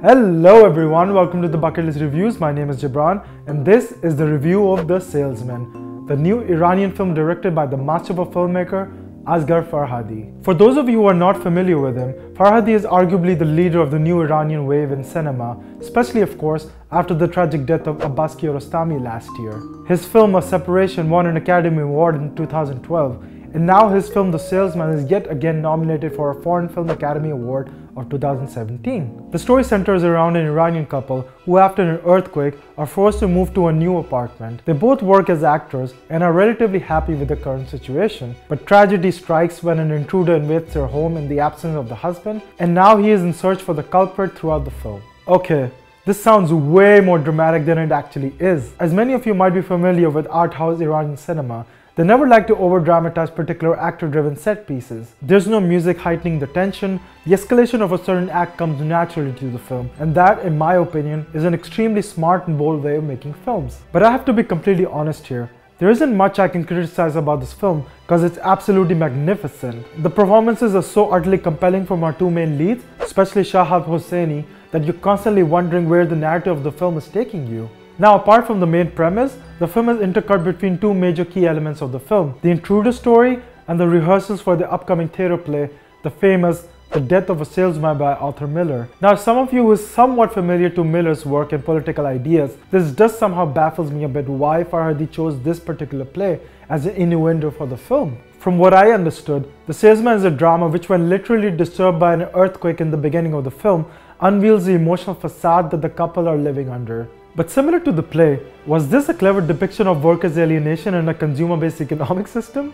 Hello everyone, welcome to the Bucket List Reviews. My name is Jibran and this is the review of The Salesman, the new Iranian film directed by the master masterful filmmaker Asghar Farhadi. For those of you who are not familiar with him, Farhadi is arguably the leader of the new Iranian wave in cinema, especially of course after the tragic death of Abbas Kiarostami last year. His film A Separation won an Academy Award in 2012 and now his film The Salesman is yet again nominated for a Foreign Film Academy Award of 2017. The story centers around an Iranian couple who after an earthquake are forced to move to a new apartment. They both work as actors and are relatively happy with the current situation, but tragedy strikes when an intruder invades their home in the absence of the husband and now he is in search for the culprit throughout the film. Okay, this sounds way more dramatic than it actually is. As many of you might be familiar with art house Iranian cinema, they never like to over-dramatize particular actor-driven set pieces. There's no music heightening the tension, the escalation of a certain act comes naturally to the film, and that, in my opinion, is an extremely smart and bold way of making films. But I have to be completely honest here. There isn't much I can criticize about this film because it's absolutely magnificent. The performances are so utterly compelling from our two main leads, especially Shahab Hosseini, that you're constantly wondering where the narrative of the film is taking you. Now apart from the main premise, the film is intercut between two major key elements of the film, the intruder story and the rehearsals for the upcoming theatre play, the famous The Death of a Salesman by Arthur Miller. Now some of you who is somewhat familiar to Miller's work and political ideas, this just somehow baffles me a bit why Farhadi chose this particular play as an innuendo for the film. From what I understood, The Salesman is a drama which when literally disturbed by an earthquake in the beginning of the film, unveils the emotional facade that the couple are living under. But similar to the play, was this a clever depiction of workers' alienation in a consumer-based economic system?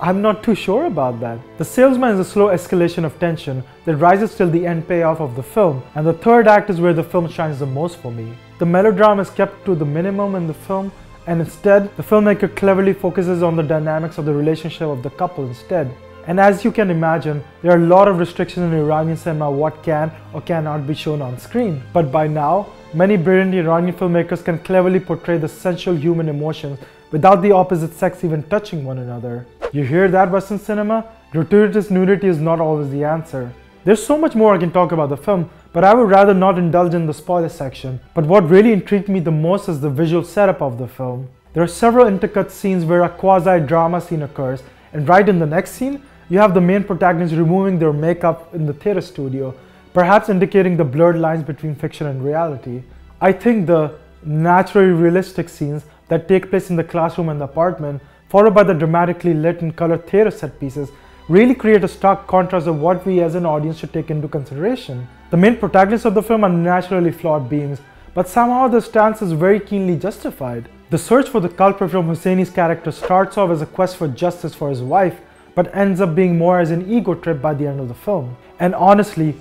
I'm not too sure about that. The Salesman is a slow escalation of tension that rises till the end payoff of the film, and the third act is where the film shines the most for me. The melodrama is kept to the minimum in the film, and instead, the filmmaker cleverly focuses on the dynamics of the relationship of the couple instead. And as you can imagine, there are a lot of restrictions in Iranian cinema what can or cannot be shown on screen. But by now, Many brilliant Iranian filmmakers can cleverly portray the sensual human emotions without the opposite sex even touching one another. You hear that Western cinema? Gratuitous nudity is not always the answer. There's so much more I can talk about the film, but I would rather not indulge in the spoiler section. But what really intrigued me the most is the visual setup of the film. There are several intercut scenes where a quasi-drama scene occurs, and right in the next scene, you have the main protagonist removing their makeup in the theater studio, perhaps indicating the blurred lines between fiction and reality. I think the naturally realistic scenes that take place in the classroom and the apartment, followed by the dramatically lit and colored theater set pieces, really create a stark contrast of what we as an audience should take into consideration. The main protagonists of the film are naturally flawed beings, but somehow the stance is very keenly justified. The search for the culprit from Hosseini's character starts off as a quest for justice for his wife, but ends up being more as an ego trip by the end of the film. And honestly,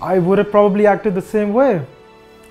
I would have probably acted the same way.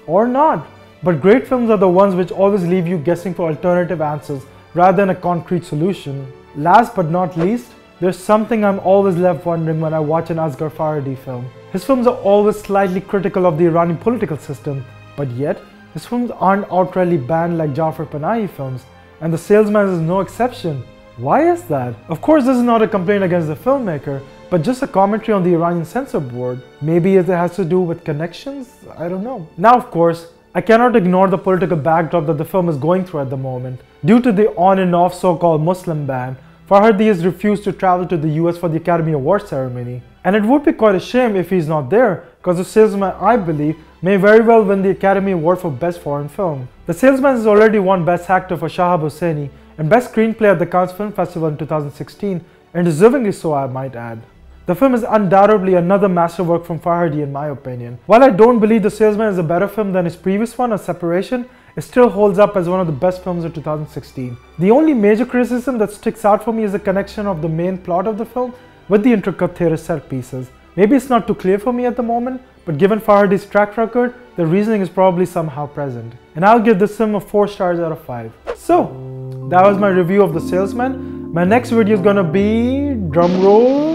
Or not. But great films are the ones which always leave you guessing for alternative answers rather than a concrete solution. Last but not least, there's something I'm always left wondering when I watch an Asghar Farhadi film. His films are always slightly critical of the Iranian political system, but yet his films aren't outrightly banned like Jafar Panahi films, and The Salesman is no exception. Why is that? Of course this is not a complaint against the filmmaker, but just a commentary on the Iranian censor board. Maybe it has to do with connections? I don't know. Now, of course, I cannot ignore the political backdrop that the film is going through at the moment. Due to the on and off so-called Muslim ban, Farhadi has refused to travel to the US for the Academy Award ceremony. And it would be quite a shame if he's not there, because The Salesman, I believe, may very well win the Academy Award for Best Foreign Film. The Salesman has already won Best Actor for Shahab Hosseini and Best Screenplay at the Cannes Film Festival in 2016, and deservingly so I might add. The film is undoubtedly another masterwork from Farhadi in my opinion. While I don't believe The Salesman is a better film than his previous one, A Separation, it still holds up as one of the best films of 2016. The only major criticism that sticks out for me is the connection of the main plot of the film with the intricate theatre set pieces. Maybe it's not too clear for me at the moment, but given Farhadi's track record, the reasoning is probably somehow present. And I'll give this film a 4 stars out of 5. So, that was my review of The Salesman. My next video is gonna be, drumroll,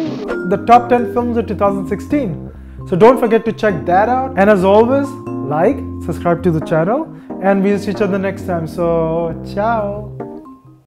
the top 10 films of 2016. So don't forget to check that out. And as always, like, subscribe to the channel, and we'll see each other next time. So, ciao.